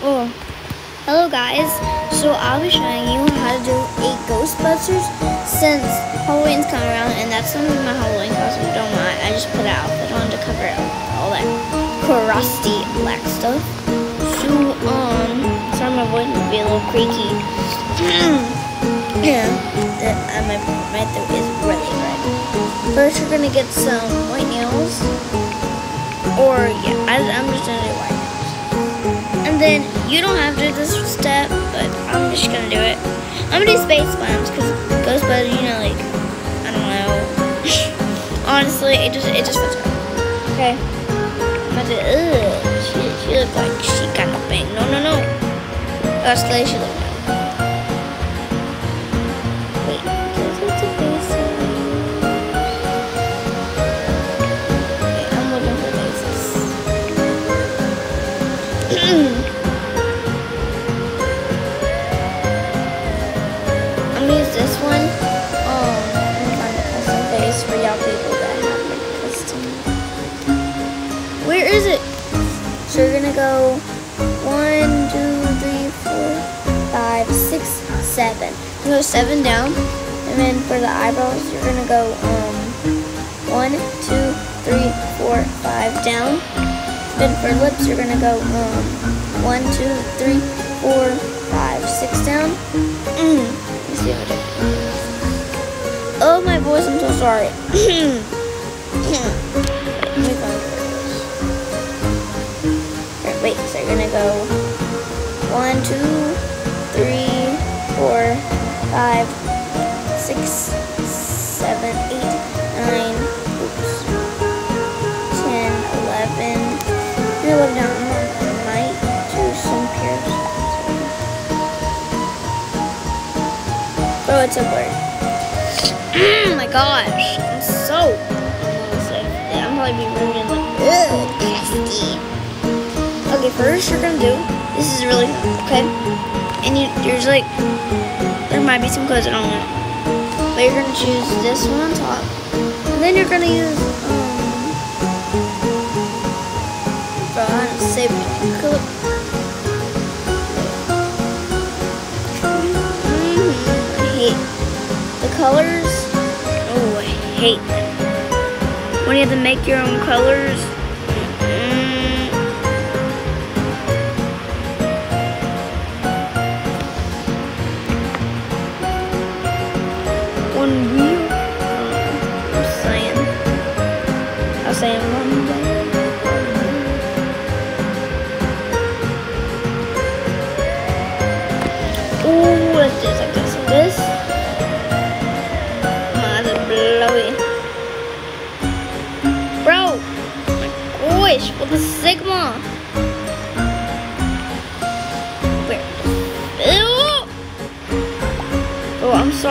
Oh, hello guys. So I'll be showing you how to do a Ghostbusters since Halloween's coming around and that's of my Halloween costume. Don't mind, I just put an outfit on to cover up all that crusty black stuff. So, um, sorry my voice might be a little creaky. yeah, uh, my, my throat is really red. First we're gonna get some white nails. Or, yeah, I, I'm just gonna do white. And then, you don't have to do this step, but I'm just gonna do it. I'm gonna do space slams, because Ghostbusters, you know, like, I don't know. Honestly, it just, it just fits her. Okay. I'm gonna ugh, she, she looked like she got the bang. No, no, no. Way she looked for y'all people that have like. Where is it? So you're gonna go one, two, three, four, five, six, seven. You go seven down, and then for the eyebrows, you're gonna go um one, two, three, four, five down. Then for lips, you're gonna go um one, two, three, four, five, six down. Mm. Let's see what I do. Oh my voice, I'm so sorry. Wait, let me find where it is. Alright, wait, so you're gonna go one, two, three, four, five, six, seven, eight, nine, oops, ten, eleven. You're eleven down. I might do some pierce. Oh, it's a bird. Oh my gosh, I'm so. Yeah, I'm probably rude and like, ugh, nasty. Okay, first you're gonna do. This is really okay, and you, there's like there might be some I don't know, but you're gonna choose this one on top, and then you're gonna use um. I don't say color. Hate them. When you have to make your own colors. mm, One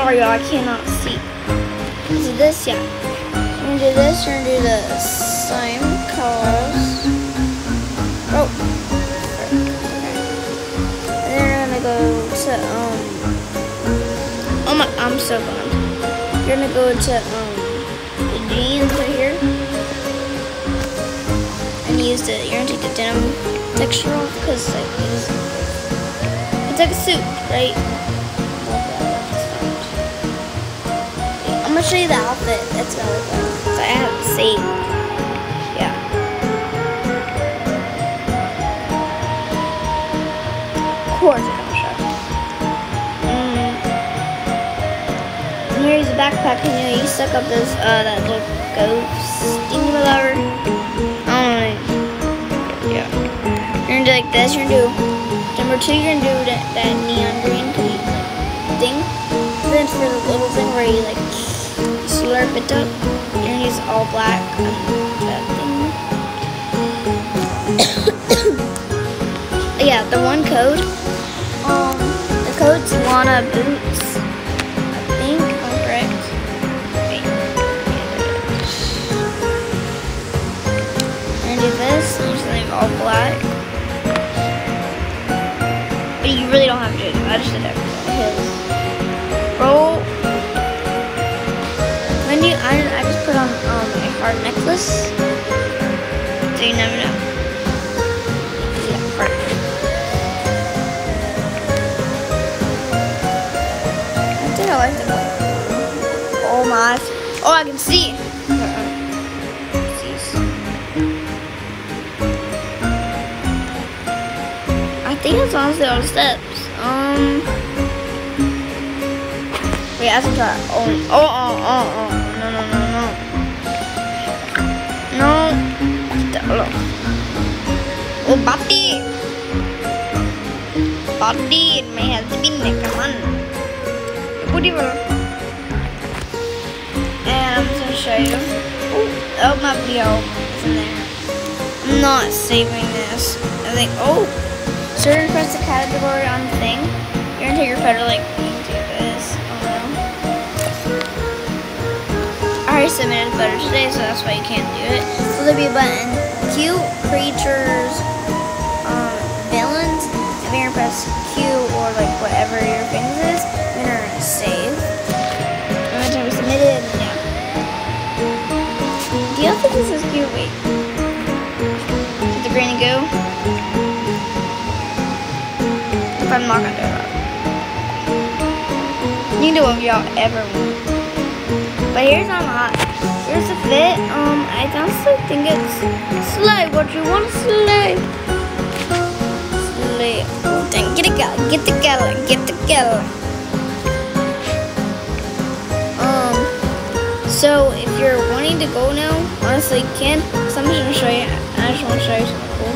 sorry, y'all, I cannot see. Do this? Yeah. We're gonna do this, we're gonna do the same colors. Oh! And then we're gonna go to, um, oh my, I'm so bummed. You're gonna go to, um, the jeans right here. And use the, you're gonna take the denim texture off, because, like, it's, it's like a suit, right? Gonna show you the outfit. That's gonna So I have it saved. Yeah. Of course I don't show. Mm. And here's a backpack, and you know, you suck up those, uh, that little ghost thingy whatever. I. Yeah. You're gonna do like this, you're gonna do, number two, you're gonna do that, that neon green. And then for the little thing where you, like, slurp it up, gonna use all black, yeah, the one code. Um, the code's Lana Boots. I think I'm correct. And do this, and something all black. But you really don't have to do it. I just did everything. His. I knew I, just put on um, a hard necklace. So you never know. Yeah. I think I like what the Oh my. Oh, I can see. I think it's honestly on the steps. Um. Wait, I have to try. Oh, oh, oh, oh, oh. No, no, no, no. On. Oh, Bati. Bati, my husband, come on. Whatever. And I'm just gonna show you. Oh, oh my is in there. I'm not saving this. I think, oh. You're press the category on the thing. You're gonna take your photo like submitted photo today, so that's why you can't do it. So there'll be a button. Cute creatures, um, villains. If you're gonna press Q or like whatever your things is, then you're gonna save. I'm gonna be submitted. Yeah. Do you think this is cute? Wait. Did the granny go? If I'm not gonna do that. You can do y'all ever want. But here's not hot. Here's the fit. Um, I honestly think it's slay. What you want to slay? Slay. Oh, dang. Get together. Get together. Get together. Um, so if you're wanting to go now, honestly, can. So I'm just gonna show you. I just want to show you something cool.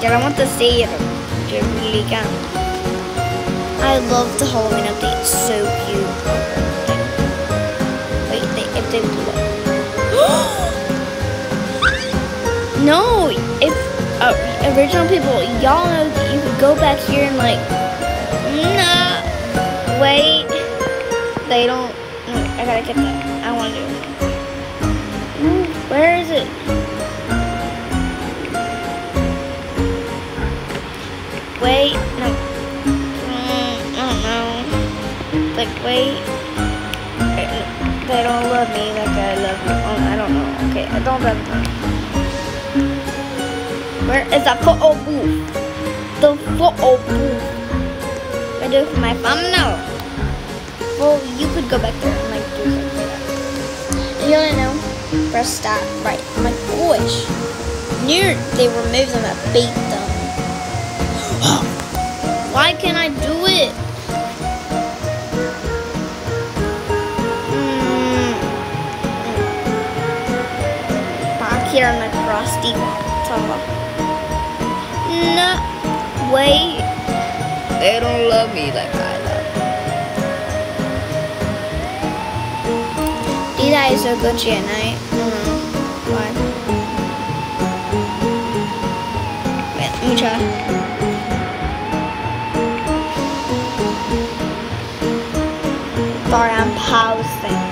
Yeah, I want to see it. You really can. I love the Halloween update. It's so cute. Up. no, if uh, original people, y'all know that you could go back here and like, nah, wait. They don't. I gotta get that. I want to do it. Where is it? Wait, no. Mm, I don't know. Like, wait. They don't love me like I love you. Oh, I don't know. Okay, I don't love them. Where is the photo booth? The photo booth. I do it for my thumbnail. Well, you could go back there and like do something like that. You wanna know? Press stop. Right. I'm like, gosh. Near they removed them I beat them. Why can't I do it? Here on my frosty tunnel. No, wait. They don't love me like I love. These eyes are Gucci at night. Mm. Why? Wait, let me try. Sorry, I'm pausing.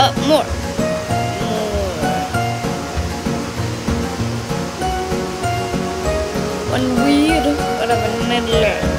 Up more. More. One weird, whatever, middle.